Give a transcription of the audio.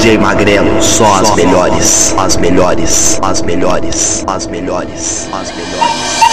DJ Magrelo, só as melhores, as melhores, as melhores, as melhores, as melhores.